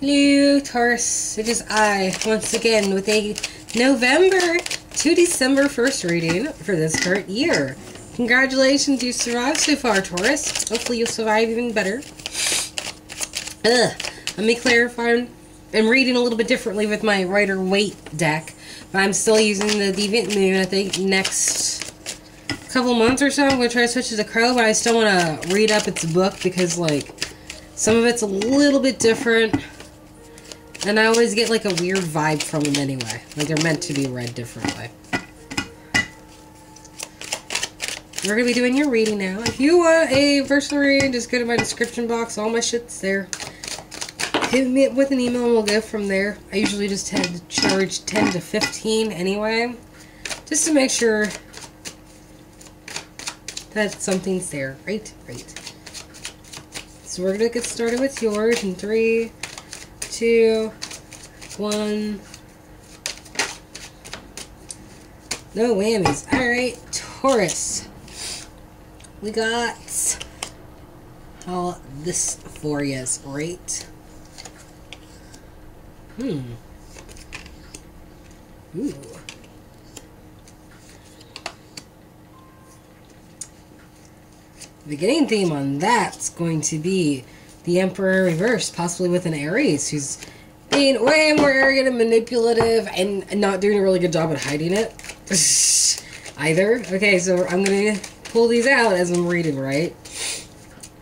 Hello, Taurus. It is I, once again, with a November to December 1st reading for this current year. Congratulations, you survived so far, Taurus. Hopefully you'll survive even better. Ugh. Let me clarify. I'm reading a little bit differently with my Rider Waite deck, but I'm still using the Deviant Moon. I think next couple months or so, I'm going to try to switch to the Crow, but I still want to read up its book because, like, some of it's a little bit different. And I always get, like, a weird vibe from them anyway. Like, they're meant to be read differently. We're going to be doing your reading now. If you want a personal reading, just go to my description box. All my shit's there. Hit me up with an email and we'll go from there. I usually just tend to charge 10 to 15 anyway. Just to make sure that something's there. Right, right. So we're going to get started with yours in three, two, one. No whammies. Alright, Taurus. We got how this for you right? Hmm. Ooh. The beginning theme on that's going to be the Emperor reversed, possibly with an Aries who's being way more arrogant and manipulative and not doing a really good job at hiding it. Either. Okay, so I'm going to pull these out as I'm reading, right?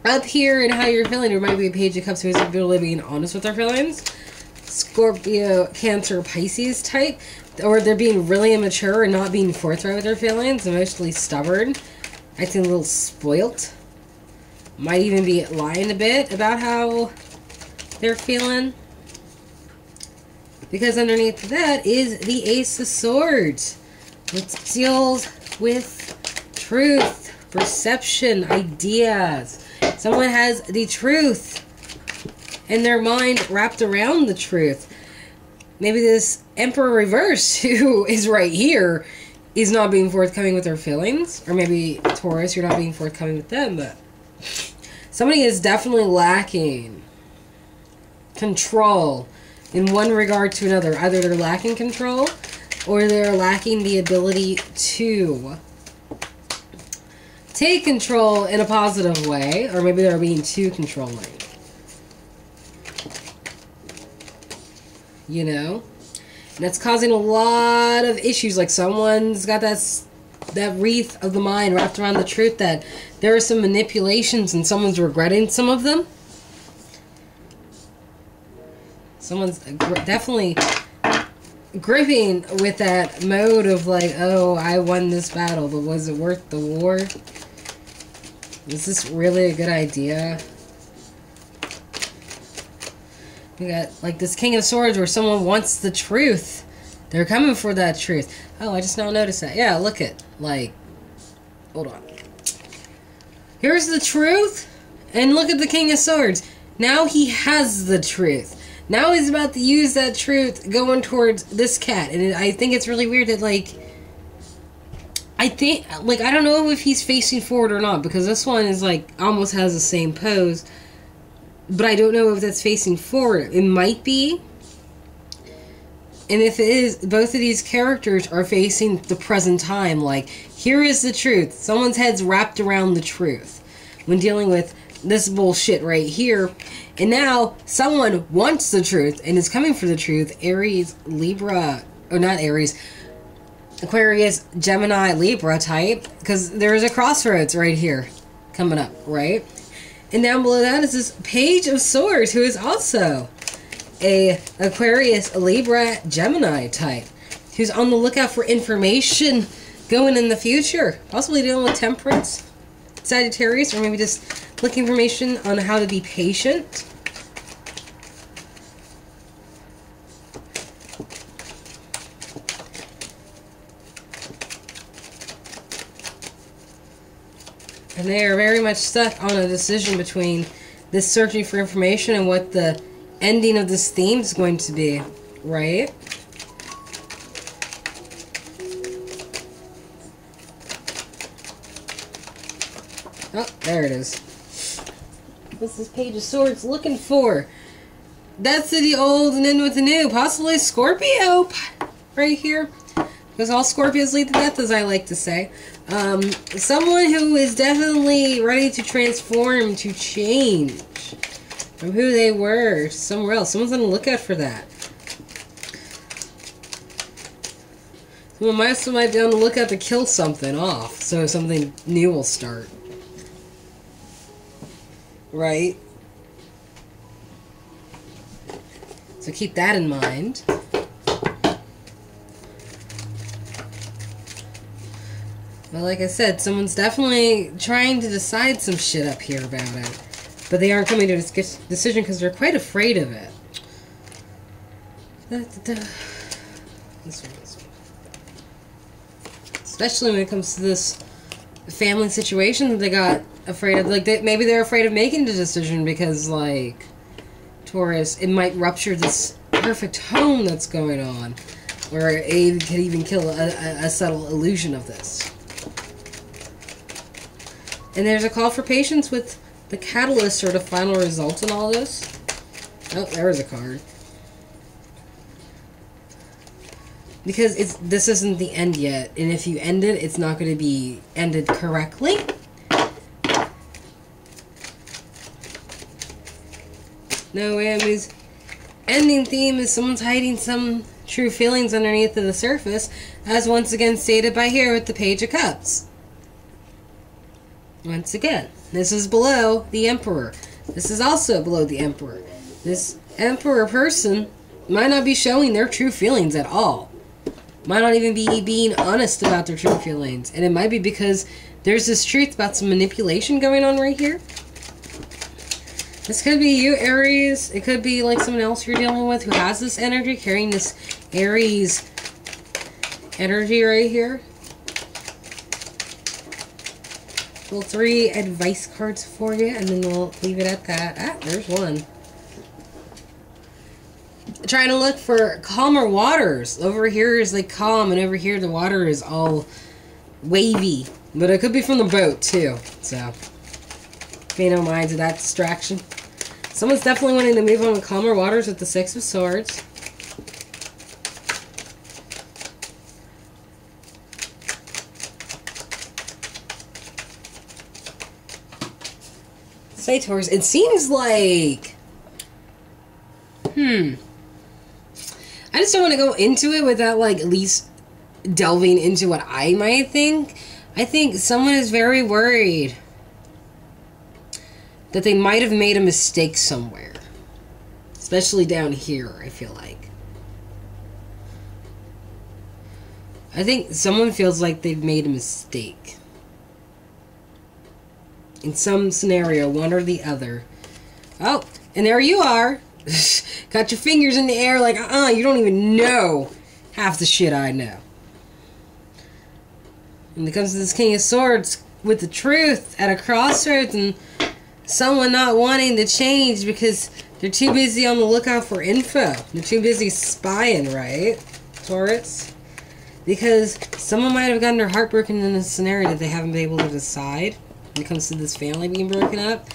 Up here and how you're feeling, there might be a page of cups who's really being honest with their feelings. Scorpio, Cancer, Pisces type, or they're being really immature and not being forthright with their feelings, emotionally stubborn, acting a little spoilt. Might even be lying a bit about how they're feeling. Because underneath that is the Ace of Swords, which deals with truth, perception, ideas. Someone has the truth in their mind wrapped around the truth. Maybe this Emperor Reverse, who is right here, is not being forthcoming with their feelings. Or maybe Taurus, you're not being forthcoming with them, but somebody is definitely lacking control in one regard to another. Either they're lacking control or they're lacking the ability to take control in a positive way, or maybe they're being too controlling. You know? And that's causing a lot of issues. Like someone's got that that wreath of the mind wrapped around the truth that there are some manipulations and someone's regretting some of them. Someone's definitely gripping with that mode of like, oh, I won this battle, but was it worth the war? Is this really a good idea? We got like this King of Swords where someone wants the truth. They're coming for that truth. Oh, I just now noticed that. Yeah, look at like hold on. Here's the truth. And look at the King of Swords. Now he has the truth. Now he's about to use that truth going towards this cat. And I think it's really weird that like I think like I don't know if he's facing forward or not because this one is like almost has the same pose but I don't know if that's facing forward. It might be. And if it is, both of these characters are facing the present time. Like, here is the truth. Someone's head's wrapped around the truth when dealing with this bullshit right here. And now someone wants the truth and is coming for the truth. Aries, Libra, or not Aries, Aquarius, Gemini, Libra type. Because there's a crossroads right here coming up, right? And down below that is this Page of Swords, who is also a Aquarius, Libra, Gemini type, who's on the lookout for information going in the future, possibly dealing with Temperance, Sagittarius, or maybe just looking information on how to be patient. And they are very much stuck on a decision between this searching for information and what the ending of this theme is going to be, right? Oh, there it is. This is Page of Swords looking for to the old and in with the new. Possibly Scorpio right here. Because all Scorpios lead to death, as I like to say. Um, someone who is definitely ready to transform, to change from who they were somewhere else. Someone's on the lookout for that. Someone might, someone might be on the lookout to kill something off, so something new will start. Right? So keep that in mind. But like I said, someone's definitely trying to decide some shit up here about it. But they aren't coming to a decision because they're quite afraid of it. Da, da, da. This one, this one. Especially when it comes to this family situation that they got afraid of. Like, they, maybe they're afraid of making the decision because, like, Taurus, it might rupture this perfect home that's going on. Or it could even kill a, a, a subtle illusion of this. And there's a call for patience with the catalyst or the final result in all this. Oh, there was a card. Because it's this isn't the end yet, and if you end it, it's not going to be ended correctly. No whammies. Ending theme is someone's hiding some true feelings underneath of the surface, as once again stated by here with the Page of Cups. Once again, this is below the Emperor. This is also below the Emperor. This Emperor person might not be showing their true feelings at all. Might not even be being honest about their true feelings. And it might be because there's this truth about some manipulation going on right here. This could be you, Aries. It could be like someone else you're dealing with who has this energy, carrying this Aries energy right here. Well, three advice cards for you, and then we'll leave it at that. Ah, there's one. Trying to look for calmer waters. Over here is like calm, and over here the water is all wavy. But it could be from the boat, too. So, pay no mind to that distraction. Someone's definitely wanting to move on with calmer waters with the Six of Swords. Sator's, it seems like... Hmm. I just don't want to go into it without, like, at least delving into what I might think. I think someone is very worried that they might have made a mistake somewhere. Especially down here, I feel like. I think someone feels like they've made a mistake in some scenario, one or the other. Oh, and there you are. Got your fingers in the air like, uh-uh, you don't even know half the shit I know. When it comes to this King of Swords, with the truth at a crossroads and someone not wanting to change because they're too busy on the lookout for info. They're too busy spying, right, Taurus? Because someone might have gotten their heart broken in a scenario that they haven't been able to decide when it comes to this family being broken up,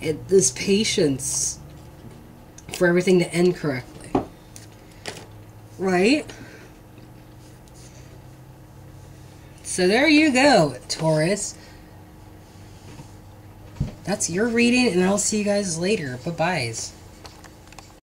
it, this patience for everything to end correctly. Right? So there you go, Taurus. That's your reading, and I'll see you guys later. Bye-byes.